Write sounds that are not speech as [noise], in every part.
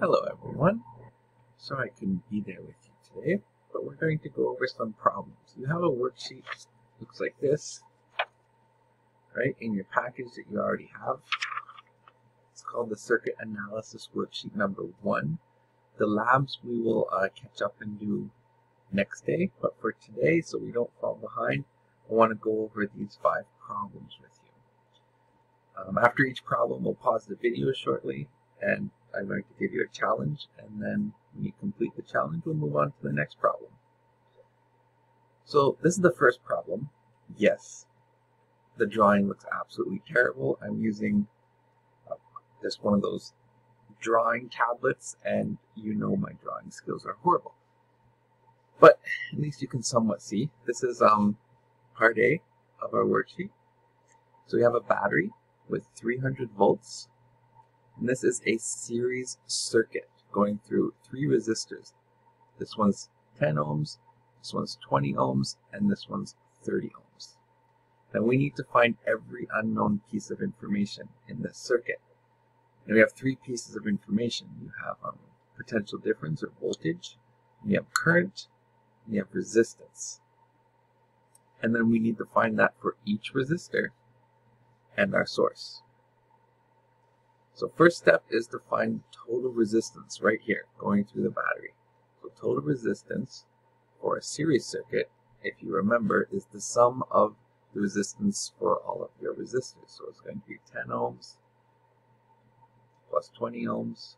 Hello everyone. Sorry I couldn't be there with you today, but we're going to go over some problems. You have a worksheet looks like this, right, in your package that you already have. It's called the Circuit Analysis Worksheet number one. The labs we will uh, catch up and do next day, but for today, so we don't fall behind, I want to go over these five problems with you. Um, after each problem, we'll pause the video shortly and I'm going to give you a challenge, and then when you complete the challenge, we'll move on to the next problem. So this is the first problem. Yes, the drawing looks absolutely terrible. I'm using uh, just one of those drawing tablets, and you know my drawing skills are horrible. But at least you can somewhat see. This is um, part A of our worksheet. So we have a battery with 300 volts and this is a series circuit going through three resistors. This one's 10 ohms, this one's 20 ohms, and this one's 30 ohms. Now we need to find every unknown piece of information in this circuit. And we have three pieces of information. You have um, potential difference or voltage, you have current, and you have resistance. And then we need to find that for each resistor and our source. So first step is to find total resistance right here going through the battery. So total resistance for a series circuit, if you remember, is the sum of the resistance for all of your resistors. So it's going to be 10 ohms plus 20 ohms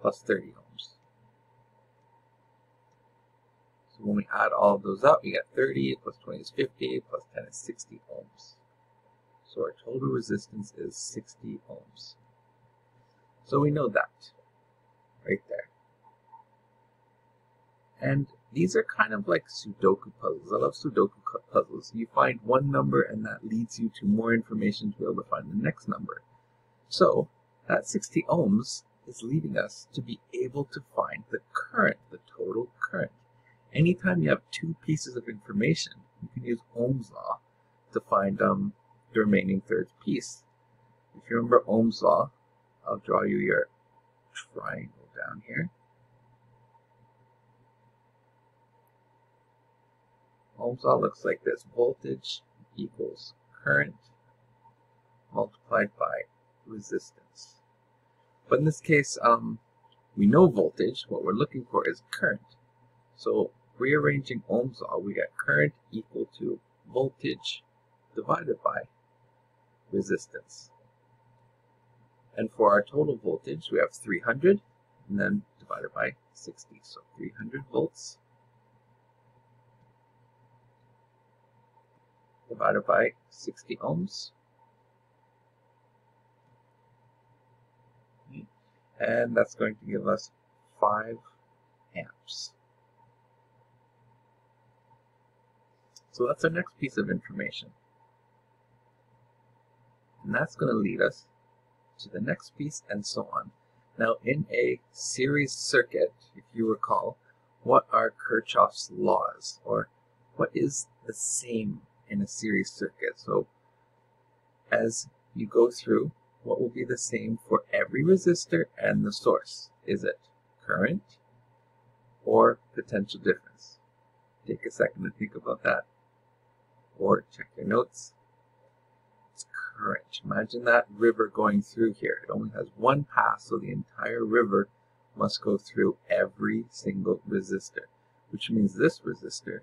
plus 30 ohms. So when we add all of those up, we get 30 plus 20 is 50 plus 10 is 60 ohms. So our total resistance is 60 ohms. So we know that right there. And these are kind of like Sudoku puzzles. I love Sudoku puzzles. You find one number and that leads you to more information to be able to find the next number. So that 60 ohms is leading us to be able to find the current, the total current. Anytime you have two pieces of information, you can use Ohm's law to find um, the remaining third piece. If you remember Ohm's law, I'll draw you your triangle down here. Ohm's law looks like this. Voltage equals current multiplied by resistance. But in this case, um, we know voltage. What we're looking for is current. So rearranging Ohm's law, we get current equal to voltage divided by resistance. And for our total voltage, we have 300, and then divided by 60. So 300 volts divided by 60 ohms. And that's going to give us 5 amps. So that's our next piece of information. And that's going to lead us to the next piece and so on. Now in a series circuit, if you recall, what are Kirchhoff's laws? Or what is the same in a series circuit? So as you go through, what will be the same for every resistor and the source? Is it current or potential difference? Take a second to think about that or check your notes current. Imagine that river going through here. It only has one pass, so the entire river must go through every single resistor, which means this resistor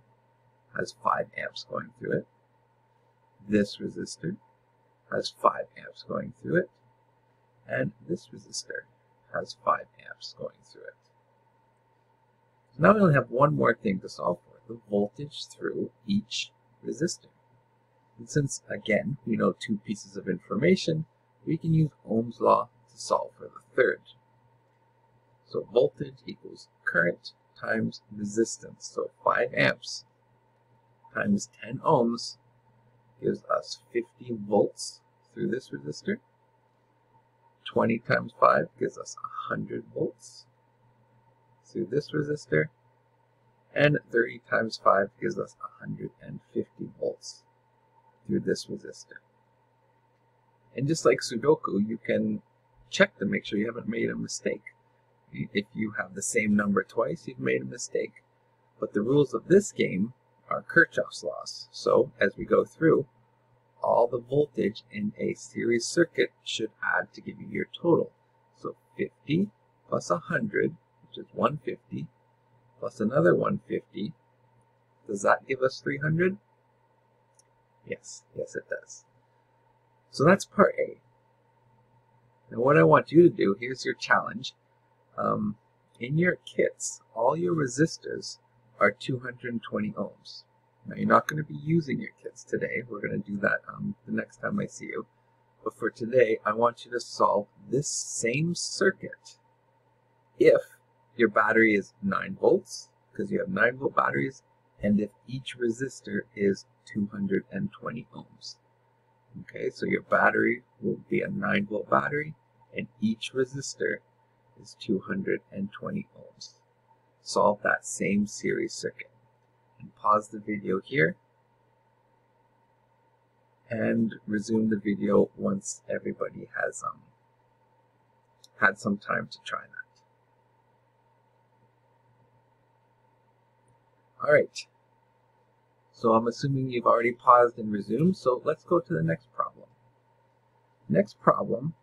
has 5 amps going through it. This resistor has 5 amps going through it. And this resistor has 5 amps going through it. So now we only have one more thing to solve for, the voltage through each resistor. And since, again, we know two pieces of information, we can use Ohm's law to solve for the third. So voltage equals current times resistance. So 5 amps times 10 ohms gives us 50 volts through this resistor. 20 times 5 gives us 100 volts through this resistor. And 30 times 5 gives us 150 volts through this resistor. And just like Sudoku, you can check to make sure you haven't made a mistake. If you have the same number twice, you've made a mistake. But the rules of this game are Kirchhoff's laws. So as we go through, all the voltage in a series circuit should add to give you your total. So 50 plus 100, which is 150, plus another 150, does that give us 300? Yes, yes it does. So that's part A. Now what I want you to do, here's your challenge. Um, in your kits, all your resistors are 220 ohms. Now you're not going to be using your kits today. We're going to do that um, the next time I see you. But for today, I want you to solve this same circuit if your battery is 9 volts, because you have 9 volt batteries, and if each resistor is 220 ohms. Okay, so your battery will be a 9 volt battery, and each resistor is 220 ohms. Solve that same series circuit. And pause the video here and resume the video once everybody has um, had some time to try that. Alright, so I'm assuming you've already paused and resumed, so let's go to the next problem. Next problem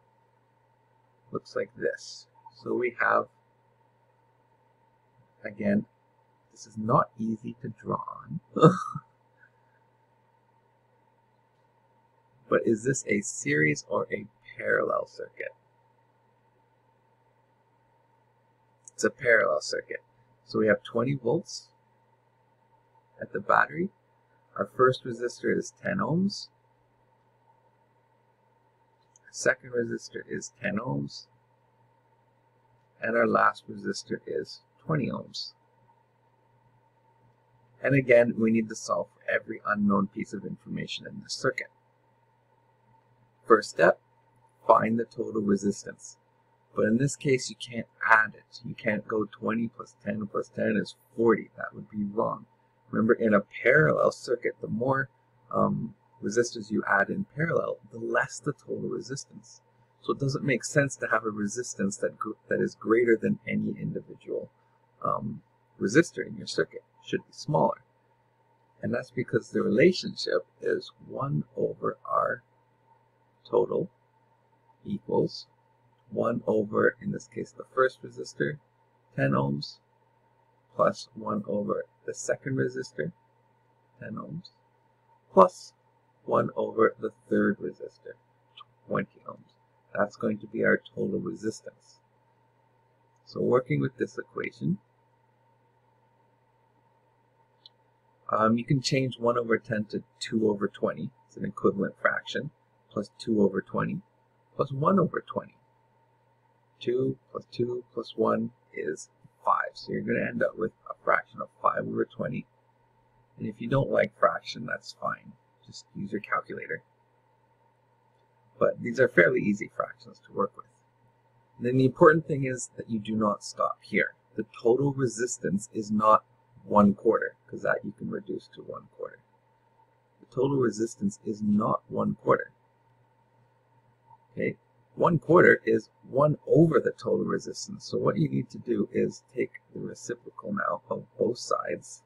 looks like this. So we have, again, this is not easy to draw on. [laughs] but is this a series or a parallel circuit? It's a parallel circuit. So we have 20 volts at the battery our first resistor is 10 ohms. Our second resistor is 10 ohms. And our last resistor is 20 ohms. And again, we need to solve for every unknown piece of information in this circuit. First step, find the total resistance. But in this case, you can't add it. You can't go 20 plus 10 plus 10 is 40. That would be wrong. Remember, in a parallel circuit, the more um, resistors you add in parallel, the less the total resistance. So it doesn't make sense to have a resistance that that is greater than any individual um, resistor in your circuit. It should be smaller. And that's because the relationship is 1 over R total equals 1 over, in this case, the first resistor, 10 ohms, plus 1 over the second resistor, 10 ohms, plus 1 over the third resistor, 20 ohms. That's going to be our total resistance. So working with this equation, um, you can change 1 over 10 to 2 over 20. It's an equivalent fraction, plus 2 over 20, plus 1 over 20. 2 plus 2 plus 1 is 5. So you're going to end up with a fraction of 5 over 20. And if you don't like fraction, that's fine. Just use your calculator. But these are fairly easy fractions to work with. And then the important thing is that you do not stop here. The total resistance is not 1 quarter, because that you can reduce to 1 quarter. The total resistance is not 1 quarter. Okay, one quarter is 1 over the total resistance. So what you need to do is take the reciprocal now of both sides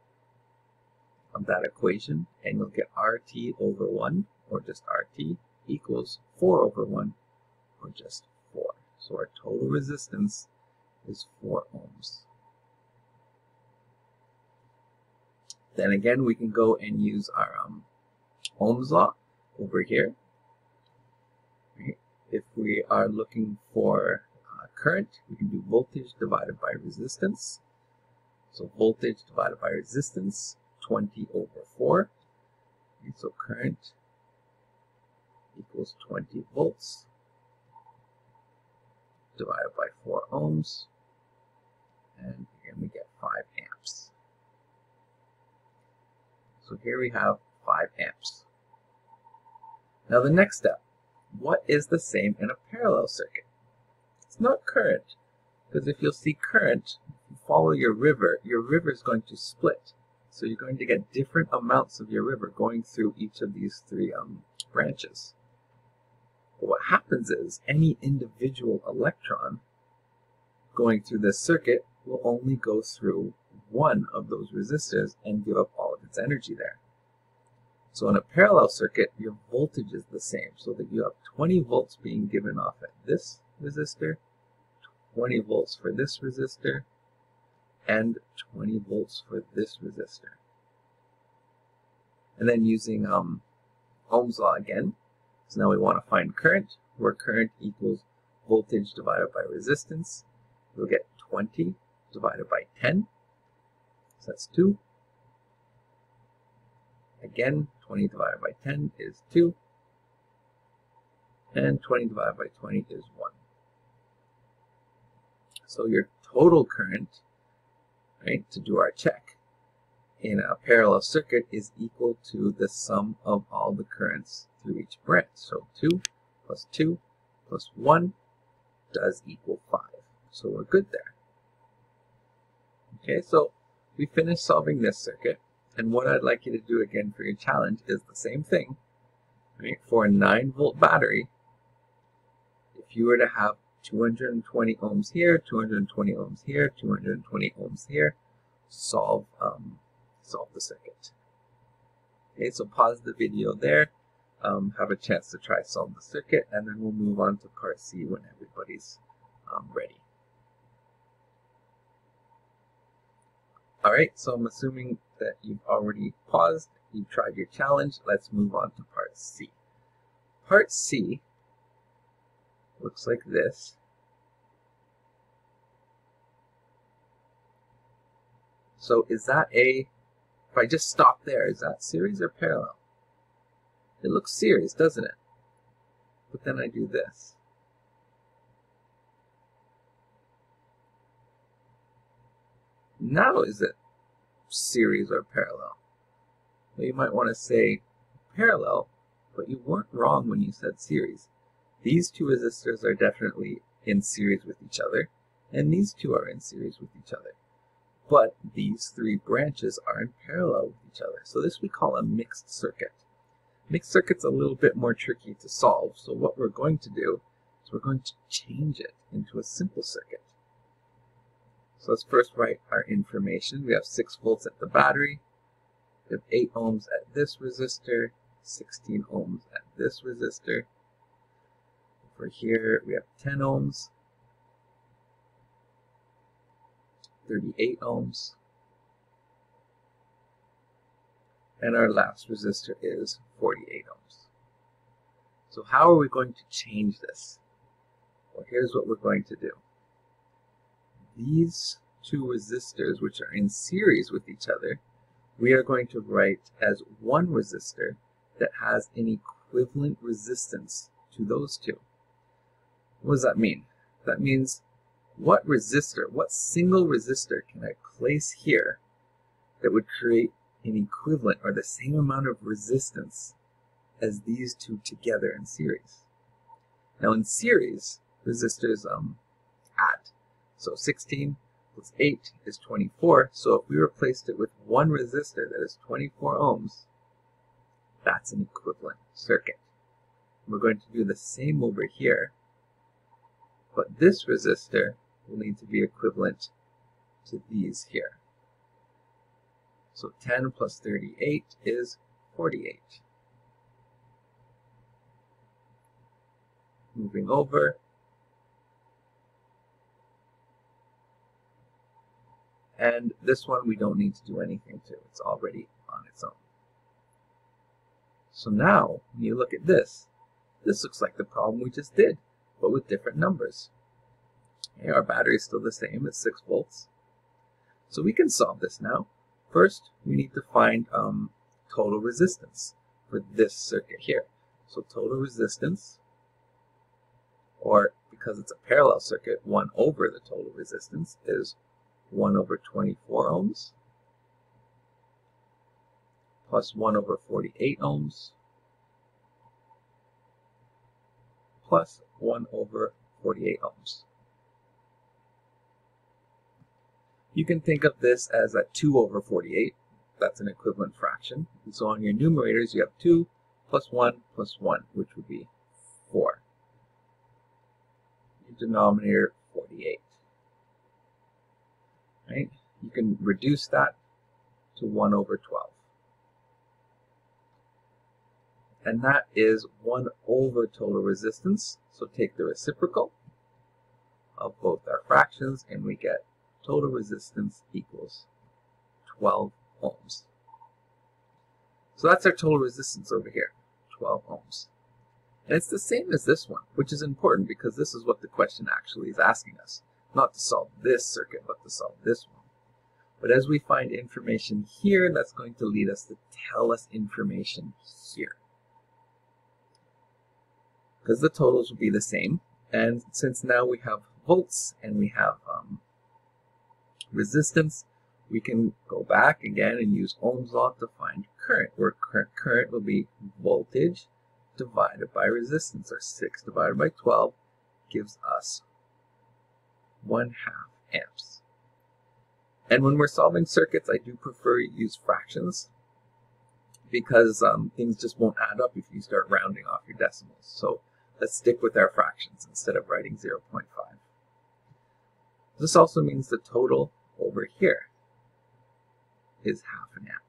of that equation and you'll get RT over 1 or just RT equals 4 over 1 or just 4. So our total resistance is 4 ohms. Then again we can go and use our um, Ohm's law over here if we are looking for uh, current, we can do voltage divided by resistance. So voltage divided by resistance, 20 over 4. And so current equals 20 volts divided by 4 ohms. And again we get 5 amps. So here we have 5 amps. Now the next step, what is the same in a parallel circuit? It's not current, because if you'll see current, follow your river, your river is going to split. So you're going to get different amounts of your river going through each of these three um, branches. But what happens is any individual electron going through this circuit will only go through one of those resistors and give up all of its energy there. So in a parallel circuit, your voltage is the same, so that you have 20 volts being given off at this resistor, 20 volts for this resistor, and 20 volts for this resistor. And then using um, Ohm's law again, so now we want to find current, where current equals voltage divided by resistance. We'll get 20 divided by 10, so that's 2. Again, 20 divided by 10 is 2. And 20 divided by 20 is 1. So your total current, right, to do our check in a parallel circuit is equal to the sum of all the currents through each branch. So 2 plus 2 plus 1 does equal 5. So we're good there. Okay, so we finished solving this circuit. And what I'd like you to do again for your challenge is the same thing. Right? For a 9 volt battery, if you were to have 220 ohms here, 220 ohms here, 220 ohms here, solve um, solve the circuit. Okay, so pause the video there, um, have a chance to try solve the circuit, and then we'll move on to part C when everybody's um, ready. Alright, so I'm assuming that you've already paused, you've tried your challenge. Let's move on to part C. Part C looks like this. So is that a, if I just stop there, is that series or parallel? It looks series, doesn't it? But then I do this. Now is it series or parallel? Well, you might want to say parallel, but you weren't wrong when you said series. These two resistors are definitely in series with each other, and these two are in series with each other. But these three branches are in parallel with each other. So this we call a mixed circuit. Mixed circuit's a little bit more tricky to solve, so what we're going to do is we're going to change it into a simple circuit. So let's first write our information. We have 6 volts at the battery. We have 8 ohms at this resistor, 16 ohms at this resistor. Over here we have 10 ohms, 38 ohms, and our last resistor is 48 ohms. So how are we going to change this? Well, here's what we're going to do these two resistors, which are in series with each other, we are going to write as one resistor that has an equivalent resistance to those two. What does that mean? That means what resistor, what single resistor can I place here that would create an equivalent or the same amount of resistance as these two together in series? Now in series, resistors um, add. So 16 plus 8 is 24. So if we replaced it with one resistor that is 24 ohms, that's an equivalent circuit. We're going to do the same over here, but this resistor will need to be equivalent to these here. So 10 plus 38 is 48. Moving over, And this one we don't need to do anything to. It's already on its own. So now, when you look at this, this looks like the problem we just did, but with different numbers. Okay, our battery is still the same at 6 volts. So we can solve this now. First, we need to find um, total resistance for this circuit here. So total resistance, or because it's a parallel circuit, 1 over the total resistance is 1 over 24 ohms plus 1 over 48 ohms plus 1 over 48 ohms. You can think of this as a 2 over 48. That's an equivalent fraction. And so on your numerators, you have 2 plus 1 plus 1, which would be 4. denominator 48. Right? You can reduce that to 1 over 12. And that is 1 over total resistance. So take the reciprocal of both our fractions and we get total resistance equals 12 ohms. So that's our total resistance over here, 12 ohms. And it's the same as this one, which is important because this is what the question actually is asking us. Not to solve this circuit, but to solve this one. But as we find information here, that's going to lead us to tell us information here. Because the totals will be the same. And since now we have volts and we have um, resistance, we can go back again and use Ohm's law to find current, where current will be voltage divided by resistance, or 6 divided by 12 gives us 1 half amps. And when we're solving circuits, I do prefer to use fractions because um, things just won't add up if you start rounding off your decimals. So let's stick with our fractions instead of writing 0.5. This also means the total over here is half an amp.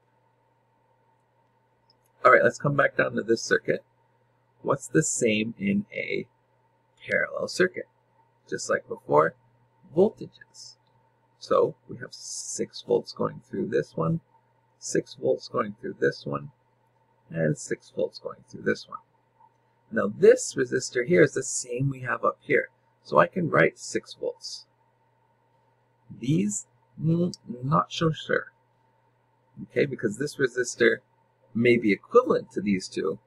Alright, let's come back down to this circuit. What's the same in a parallel circuit? Just like before, voltages. So we have 6 volts going through this one, 6 volts going through this one, and 6 volts going through this one. Now this resistor here is the same we have up here. So I can write 6 volts. These, mm, not so sure. Okay, because this resistor may be equivalent to these two,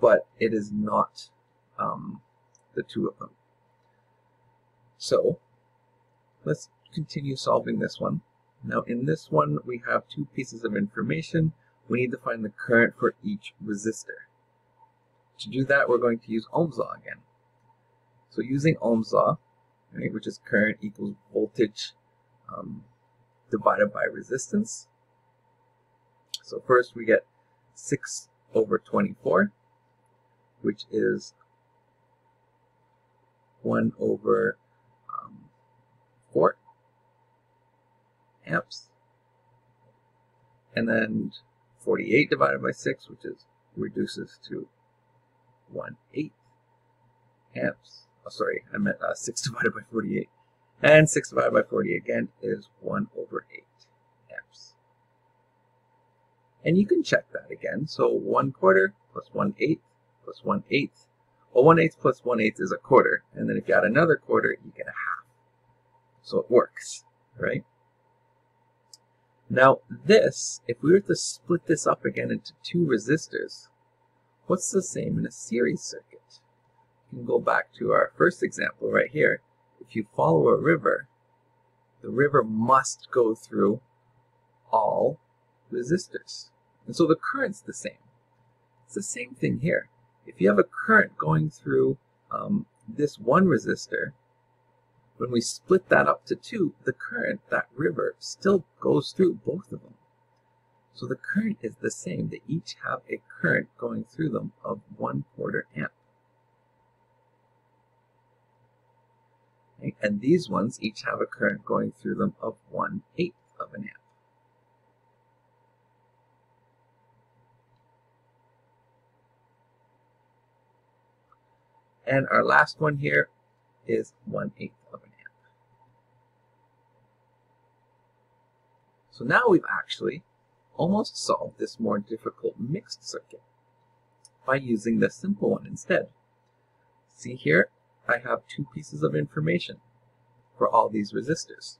but it is not um, the two of them. So let's continue solving this one. Now in this one, we have two pieces of information. We need to find the current for each resistor. To do that, we're going to use Ohm's law again. So using Ohm's law, right, which is current equals voltage um, divided by resistance. So first we get 6 over 24, which is 1 over 4 amps. And then 48 divided by 6, which is reduces to 1 8 amps. Oh, sorry, I meant uh, 6 [laughs] divided by 48. And 6 divided by 48 again is 1 over 8 amps. And you can check that again. So 1 quarter plus 1 eighth plus 1 eighth. Well, 1 eighth plus 1 eighth is a quarter. And then if you add another quarter, you get a half. So it works, right? Now this, if we were to split this up again into two resistors, what's the same in a series circuit? You can go back to our first example right here. If you follow a river, the river must go through all resistors. And so the current's the same. It's the same thing here. If you have a current going through um, this one resistor, when we split that up to two, the current, that river, still goes through both of them. So the current is the same. They each have a current going through them of one quarter amp. And these ones each have a current going through them of one eighth of an amp. And our last one here is one eighth. So now we've actually almost solved this more difficult mixed circuit by using the simple one instead. See here, I have two pieces of information for all these resistors.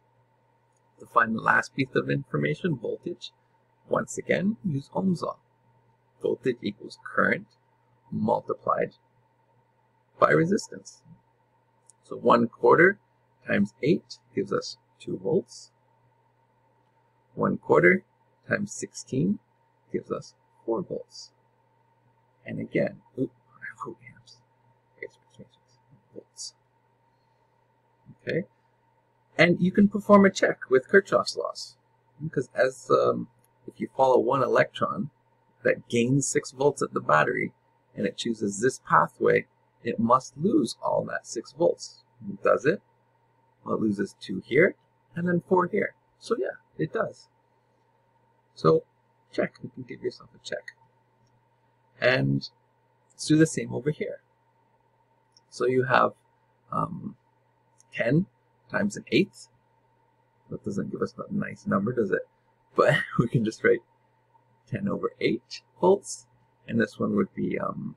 To find the last piece of information, voltage, once again, use Ohm's law. Voltage equals current multiplied by resistance. So 1 quarter times 8 gives us 2 volts. 1 quarter times 16 gives us 4 volts. And again, oop, I wrote amps. Volts. Okay? And you can perform a check with Kirchhoff's laws. Because as um, if you follow one electron that gains 6 volts at the battery, and it chooses this pathway, it must lose all that 6 volts. Does it? Well, it loses 2 here, and then 4 here. So yeah, it does. So check. You can give yourself a check. And let's do the same over here. So you have um, 10 times an eighth. That doesn't give us a nice number, does it? But [laughs] we can just write 10 over 8 volts. And this one would be um,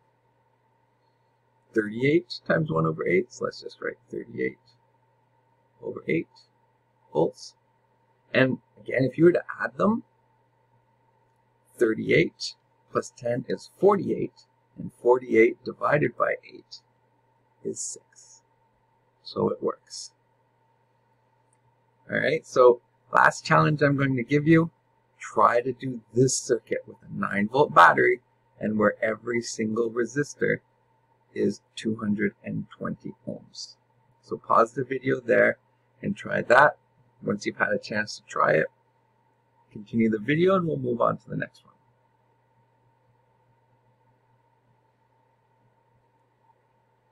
38 times 1 over 8. So let's just write 38 over 8 volts. And again, if you were to add them, 38 plus 10 is 48, and 48 divided by 8 is 6. So it works. Alright, so last challenge I'm going to give you, try to do this circuit with a 9 volt battery and where every single resistor is 220 ohms. So pause the video there and try that. Once you've had a chance to try it, continue the video and we'll move on to the next one.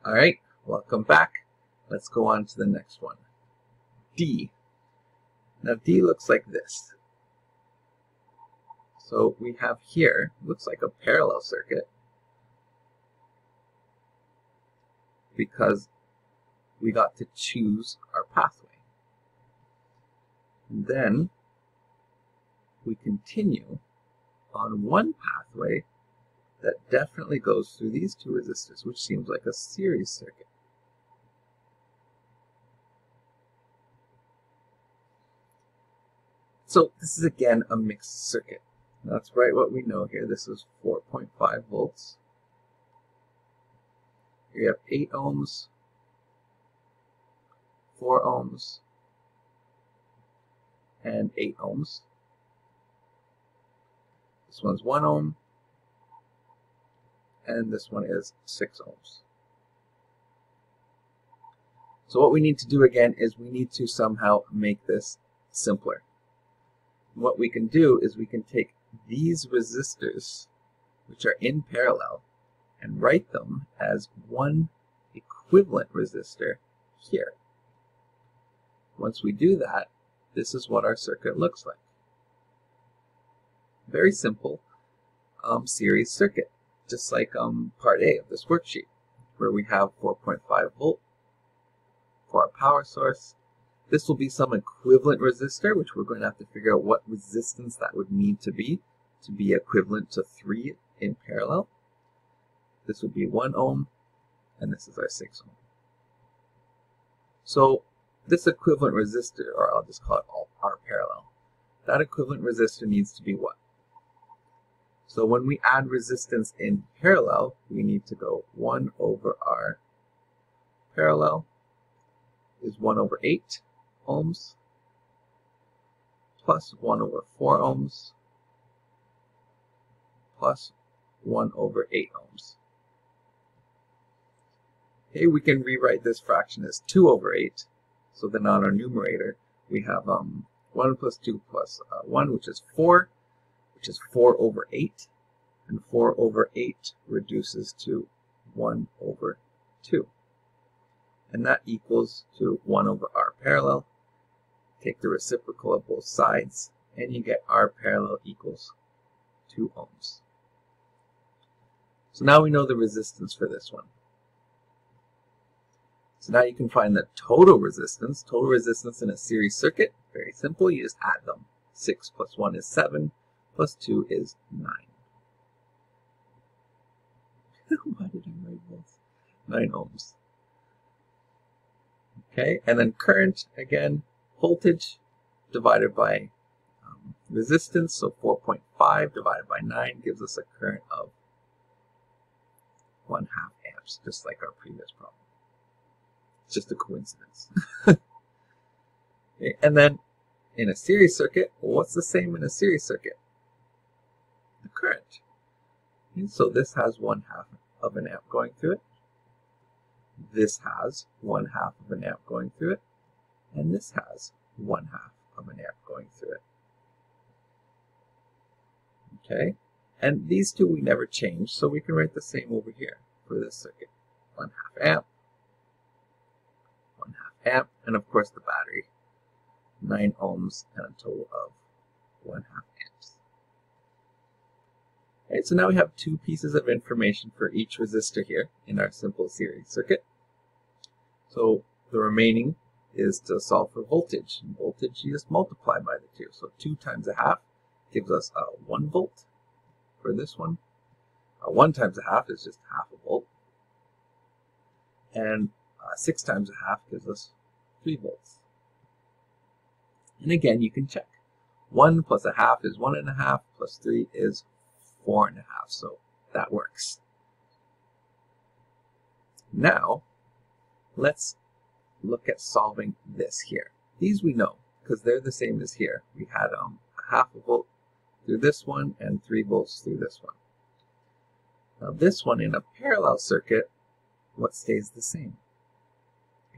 Alright, welcome back. Let's go on to the next one. D. Now D looks like this. So we have here, looks like a parallel circuit because we got to choose our pathway. And then we continue on one pathway that definitely goes through these two resistors, which seems like a series circuit. So this is again a mixed circuit. That's right what we know here. This is 4.5 volts. Here you have 8 ohms, 4 ohms, and 8 ohms. This one's 1 ohm, and this one is 6 ohms. So what we need to do again is we need to somehow make this simpler. What we can do is we can take these resistors, which are in parallel, and write them as one equivalent resistor here. Once we do that, this is what our circuit looks like. Very simple um, series circuit, just like um, part A of this worksheet, where we have 4.5 volt for our power source. This will be some equivalent resistor, which we're going to have to figure out what resistance that would need to be to be equivalent to 3 in parallel. This would be 1 ohm, and this is our 6 ohm. So this equivalent resistor, or I'll just call it R parallel, that equivalent resistor needs to be what? So when we add resistance in parallel, we need to go 1 over R parallel is 1 over 8 ohms plus 1 over 4 ohms plus 1 over 8 ohms. Okay, we can rewrite this fraction as 2 over 8. So then on our numerator, we have um, 1 plus 2 plus, uh, 1, which is 4 which is 4 over 8. And 4 over 8 reduces to 1 over 2. And that equals to 1 over r parallel. Take the reciprocal of both sides, and you get r parallel equals 2 ohms. So now we know the resistance for this one. So now you can find the total resistance. Total resistance in a series circuit, very simple, you just add them. 6 plus 1 is 7, plus 2 is 9. [laughs] Why did I write this? 9 ohms. Okay, and then current, again, voltage divided by um, resistance, so 4.5 divided by 9 gives us a current of 1 half amps, just like our previous problem. Just a coincidence. [laughs] and then in a series circuit, what's the same in a series circuit? the current. And so this has one half of an amp going through it. This has one half of an amp going through it. And this has one half of an amp going through it. Okay, and these two we never change, so we can write the same over here for this circuit. One half amp, amp, and of course the battery, 9 ohms and a total of 1 half amps. Alright, so now we have two pieces of information for each resistor here in our simple series circuit. So the remaining is to solve for voltage. And voltage you just multiply by the two. So 2 times a half gives us a 1 volt for this one. A 1 times a half is just half a volt. And uh, 6 times a half gives us 3 volts. And again, you can check. 1 plus a half is 1.5, plus 3 is 4.5. So that works. Now, let's look at solving this here. These we know, because they're the same as here. We had um, a half a volt through this one and 3 volts through this one. Now this one in a parallel circuit, what stays the same?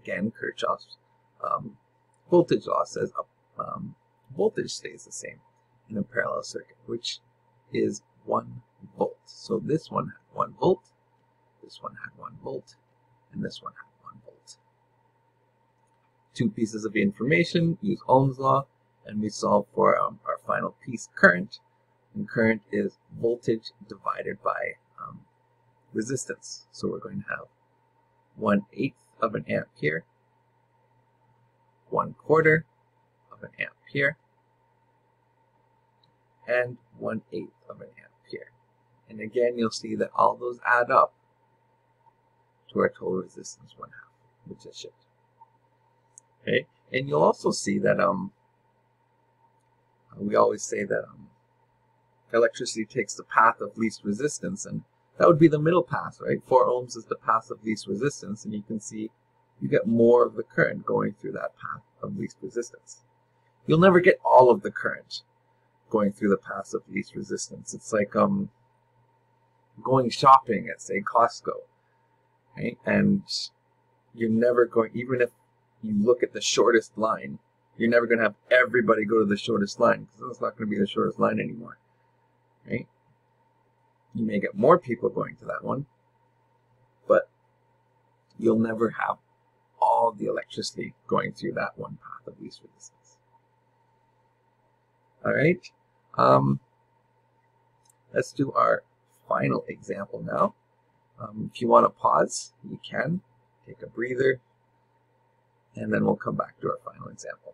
Again, Kirchhoff's um, voltage law says um, voltage stays the same in a parallel circuit, which is 1 volt. So this one had 1 volt, this one had 1 volt, and this one had 1 volt. two pieces of information, use Ohm's law, and we solve for um, our final piece, current. And current is voltage divided by um, resistance. So we're going to have 1 eighth of an amp here, 1 quarter of an amp here, and one eighth of an amp here. And again, you'll see that all those add up to our total resistance 1 half, which is shipped. Okay, and you'll also see that um, we always say that um, electricity takes the path of least resistance, and that would be the middle path, right? 4 ohms is the path of least resistance, and you can see you get more of the current going through that path of least resistance. You'll never get all of the current going through the path of least resistance. It's like um, going shopping at, say, Costco, right? And you're never going, even if you look at the shortest line, you're never going to have everybody go to the shortest line because it's not going to be the shortest line anymore. Right? You may get more people going to that one, but you'll never have all the electricity going through that one path of least resistance. All right. Um, let's do our final example now. Um, if you want to pause, you can. Take a breather, and then we'll come back to our final example.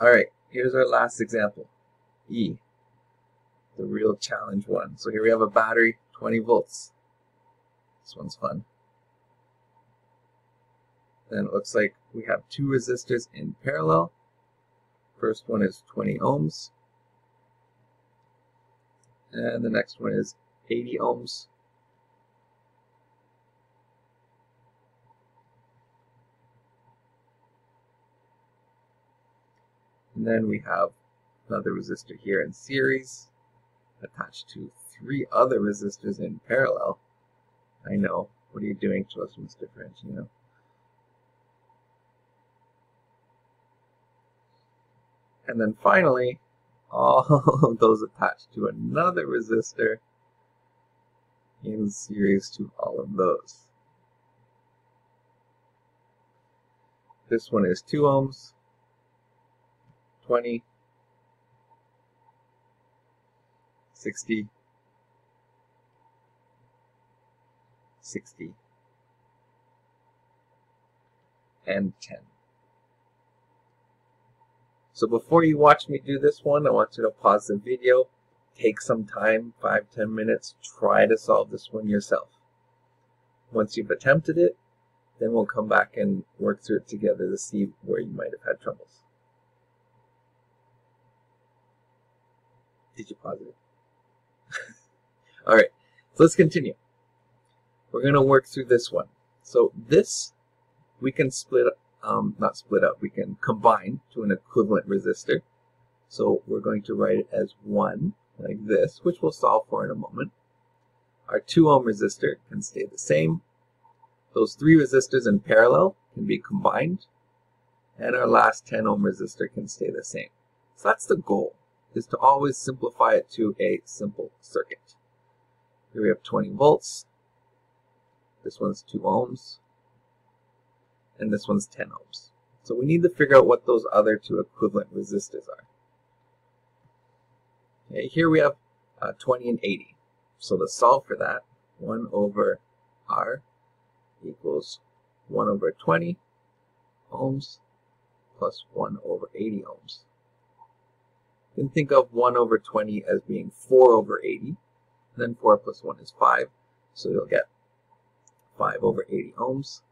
All right, here's our last example, E, the real challenge one. So here we have a battery, 20 volts. This one's fun. Then it looks like we have two resistors in parallel. First one is 20 ohms. And the next one is 80 ohms. And then we have another resistor here in series attached to three other resistors in parallel. I know. What are you doing to us, Mr. Franchino? And then finally, [laughs] all of those attached to another resistor in series to all of those. This one is 2 ohms, 20, 60, 60, and 10. So before you watch me do this one, I want you to pause the video, take some time, 5-10 minutes, try to solve this one yourself. Once you've attempted it, then we'll come back and work through it together to see where you might have had troubles. Did you pause it? [laughs] All right, so let's continue. We're going to work through this one. So this, we can split, um, not split up, we can combine to an equivalent resistor. So we're going to write it as 1, like this, which we'll solve for in a moment. Our 2 ohm resistor can stay the same. Those three resistors in parallel can be combined. And our last 10 ohm resistor can stay the same. So that's the goal is to always simplify it to a simple circuit. Here we have 20 volts. This one's 2 ohms. And this one's 10 ohms. So we need to figure out what those other two equivalent resistors are. Okay, here we have uh, 20 and 80. So to solve for that, 1 over R equals 1 over 20 ohms plus 1 over 80 ohms. You can think of 1 over 20 as being 4 over 80. then 4 plus 1 is 5. So you'll get 5 over 80 ohms.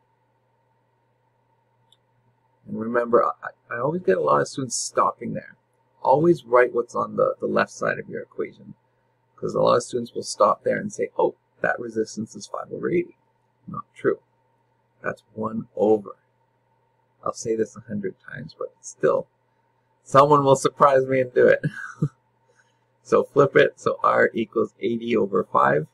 And remember, I, I always get a lot of students stopping there. Always write what's on the, the left side of your equation. Because a lot of students will stop there and say, oh, that resistance is 5 over 80. Not true. That's 1 over. I'll say this a hundred times, but still, someone will surprise me and do it. [laughs] so flip it. So R equals 80 over 5.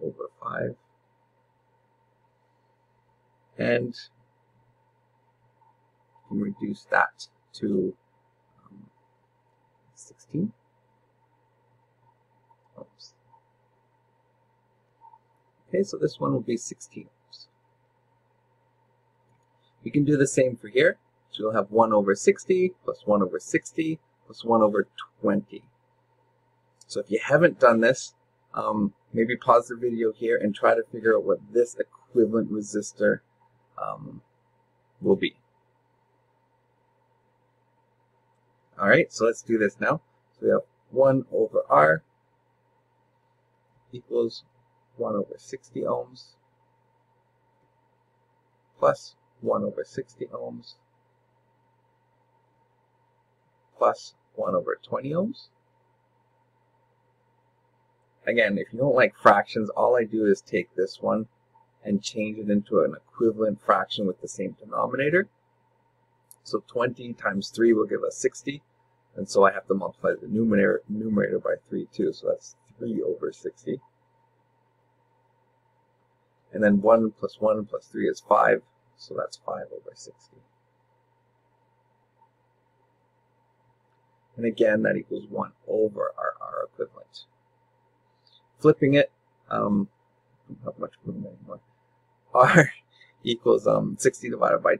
Over 5. And can reduce that to um, 16 ohms. Okay, so this one will be 16 ohms. We can do the same for here. So we'll have 1 over 60 plus 1 over 60 plus 1 over 20. So if you haven't done this, um, maybe pause the video here and try to figure out what this equivalent resistor um, will be. Alright, so let's do this now. So we have 1 over R equals 1 over 60 ohms plus 1 over 60 ohms plus 1 over 20 ohms. Again, if you don't like fractions, all I do is take this one and change it into an equivalent fraction with the same denominator. So 20 times 3 will give us 60. And so I have to multiply the numerator, numerator by 3 too. So that's 3 over 60. And then 1 plus 1 plus 3 is 5. So that's 5 over 60. And again, that equals 1 over our R equivalent flipping it, um, don't have much room anymore. R [laughs] equals um, 60 divided by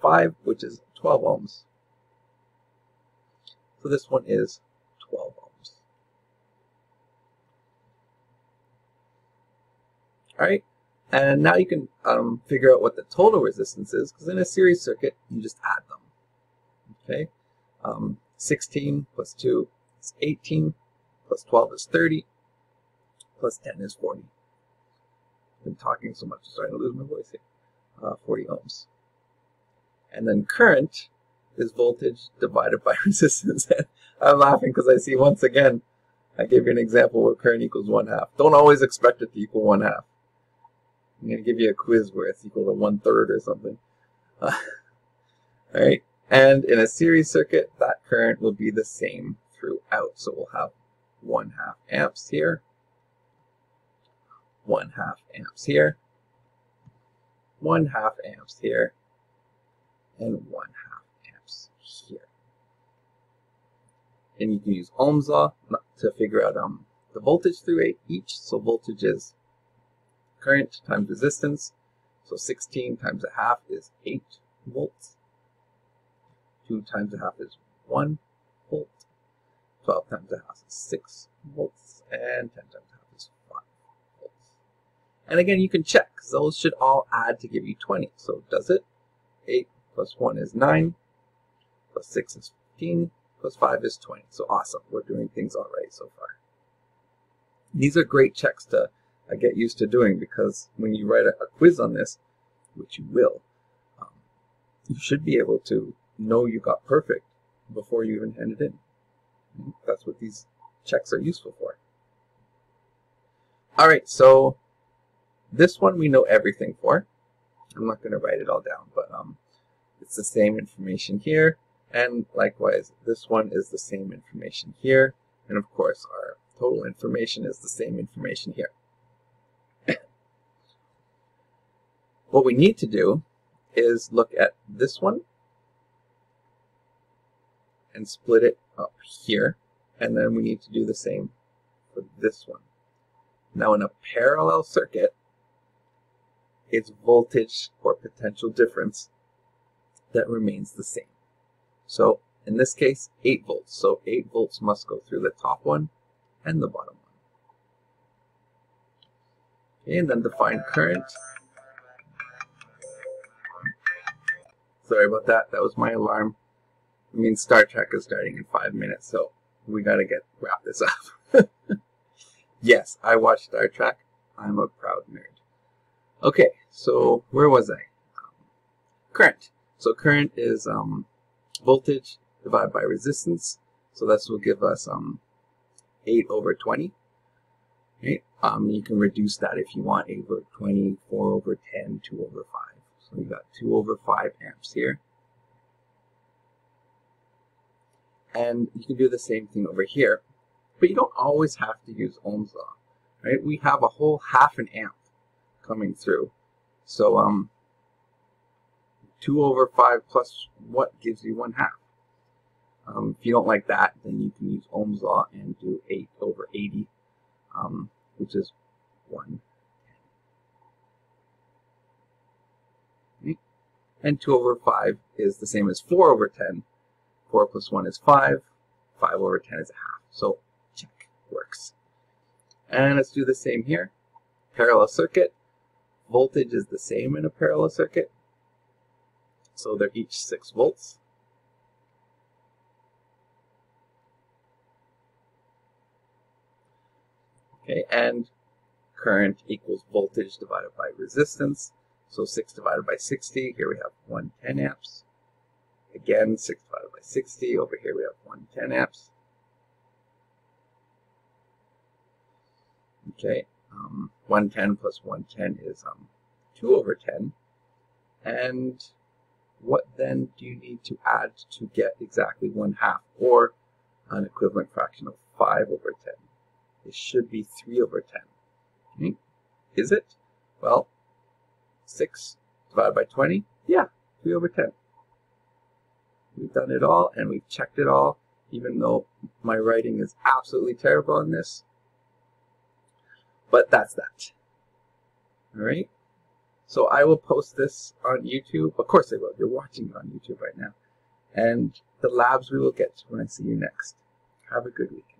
5, which is 12 ohms. So this one is 12 ohms. Alright, and now you can um, figure out what the total resistance is, because in a series circuit, you just add them. Okay, um, 16 plus 2 is 18, plus 12 is 30, plus 10 is 40. I've been talking so much, I'm starting to lose my voice here. Uh, 40 ohms. And then current is voltage divided by [laughs] resistance. [laughs] I'm laughing because I see once again, I gave you an example where current equals 1 half. Don't always expect it to equal 1 half. I'm going to give you a quiz where it's equal to one third or something. Uh, [laughs] Alright, and in a series circuit, that current will be the same throughout. So we'll have 1 half amps here 1 half amps here, 1 half amps here, and 1 half amps here. And you can use Ohm's law to figure out um, the voltage through each. So voltage is current times resistance. So 16 times a half is 8 volts. 2 times a half is 1 volt. 12 times a half is 6 volts. And 10 times a half is 5 volts. and again, you can check, those should all add to give you 20. So does it? 8 plus 1 is 9, plus 6 is 15, plus 5 is 20. So awesome. We're doing things all right so far. These are great checks to uh, get used to doing because when you write a, a quiz on this, which you will, um, you should be able to know you got perfect before you even hand it in. That's what these checks are useful for. All right, so this one we know everything for. I'm not going to write it all down, but um, it's the same information here. And likewise, this one is the same information here. And of course, our total information is the same information here. What we need to do is look at this one and split it up here And then we need to do the same for this one. Now in a parallel circuit, its voltage or potential difference that remains the same. So in this case, 8 volts. So 8 volts must go through the top one and the bottom one. Okay, and then define current. Sorry about that. That was my alarm. I mean, Star Trek is starting in five minutes, so we gotta get wrap this up. [laughs] yes, I watch Star Trek. I'm a proud nerd. Okay, so where was I? Um, current. So current is um, voltage divided by resistance. So this will give us um, 8 over 20. Right? Um, you can reduce that if you want 8 over 20, 4 over 10, 2 over 5. So we got 2 over 5 amps here. And you can do the same thing over here. But you don't always have to use Ohm's law. Right? We have a whole half an amp coming through. So um, 2 over 5 plus what gives you 1 half? Um, if you don't like that, then you can use Ohm's law and do 8 over 80, um, which is 1. And 2 over 5 is the same as 4 over 10. 4 plus 1 is 5. 5 over 10 is a half. So check, works. And let's do the same here. Parallel circuit. Voltage is the same in a parallel circuit. So they're each 6 volts. Okay, and current equals voltage divided by resistance. So 6 divided by 60, here we have 110 amps. Again, 6 divided by 60, over here we have 110 amps. Okay, um, 110 plus 110 is um, 2 over 10. And what then do you need to add to get exactly 1 half, or an equivalent fraction of 5 over 10? It should be 3 over 10. Okay. Is it? Well, 6 divided by 20? Yeah, 3 over 10. We've done it all and we've checked it all, even though my writing is absolutely terrible on this. But that's that. Alright? So I will post this on YouTube. Of course I will. You're watching on YouTube right now. And the labs we will get to when I see you next. Have a good week.